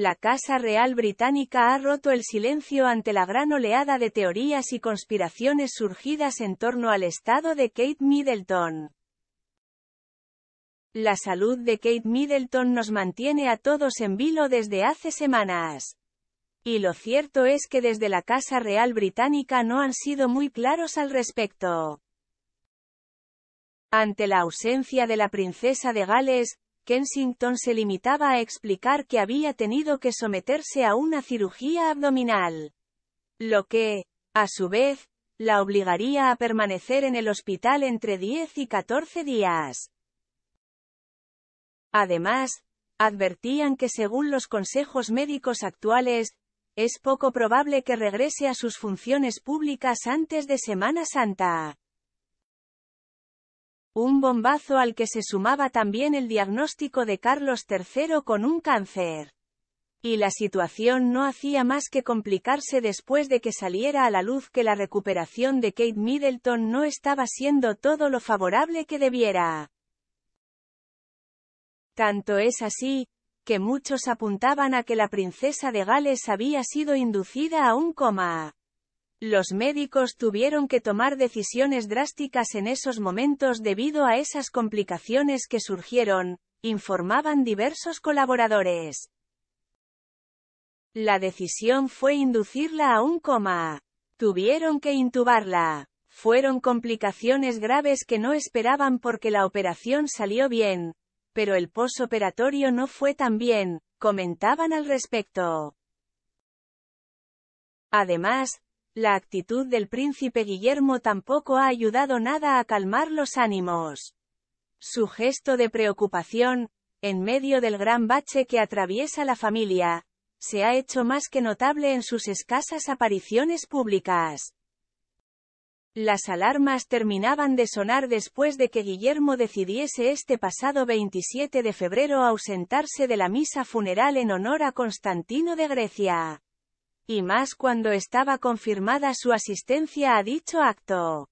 La Casa Real Británica ha roto el silencio ante la gran oleada de teorías y conspiraciones surgidas en torno al estado de Kate Middleton. La salud de Kate Middleton nos mantiene a todos en vilo desde hace semanas. Y lo cierto es que desde la Casa Real Británica no han sido muy claros al respecto. Ante la ausencia de la princesa de Gales, Kensington se limitaba a explicar que había tenido que someterse a una cirugía abdominal. Lo que, a su vez, la obligaría a permanecer en el hospital entre 10 y 14 días. Además, advertían que según los consejos médicos actuales, es poco probable que regrese a sus funciones públicas antes de Semana Santa. Un bombazo al que se sumaba también el diagnóstico de Carlos III con un cáncer. Y la situación no hacía más que complicarse después de que saliera a la luz que la recuperación de Kate Middleton no estaba siendo todo lo favorable que debiera. Tanto es así, que muchos apuntaban a que la princesa de Gales había sido inducida a un coma. Los médicos tuvieron que tomar decisiones drásticas en esos momentos debido a esas complicaciones que surgieron, informaban diversos colaboradores. La decisión fue inducirla a un coma. Tuvieron que intubarla. Fueron complicaciones graves que no esperaban porque la operación salió bien, pero el posoperatorio no fue tan bien, comentaban al respecto. Además, la actitud del príncipe Guillermo tampoco ha ayudado nada a calmar los ánimos. Su gesto de preocupación, en medio del gran bache que atraviesa la familia, se ha hecho más que notable en sus escasas apariciones públicas. Las alarmas terminaban de sonar después de que Guillermo decidiese este pasado 27 de febrero ausentarse de la misa funeral en honor a Constantino de Grecia y más cuando estaba confirmada su asistencia a dicho acto.